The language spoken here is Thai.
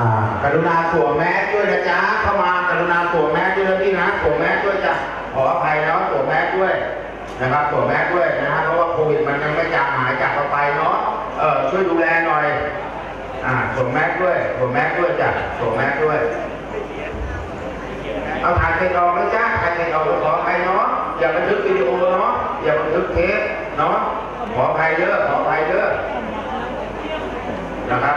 ากรุณาสวมแมสด้วยนะจ๊ะเข้ามากรุณาสวมแมสด้วยนะพี่นะสวมแมสด้วยจ้ะขออภัยเนาะสวมแมสด้วยนะครับสวมแมสด้วยนะฮะเพราะว่าโควิดมันยังไม่จางหายจากเราไปเนาะเออช่วยดูแลหน่อยอ่าสวมแมสด้วยสวมแมสด้วยจ้ะสวมแมสด้วยเอาถ่ายใครออกนะจ๊ะถ่ายใครออกขออภัยเนาะอย่าบันทึกวิดีโอเนาะอย่าบันทึกเทปเนาะขออภัยเยอะขออภัยเยอะนะครับ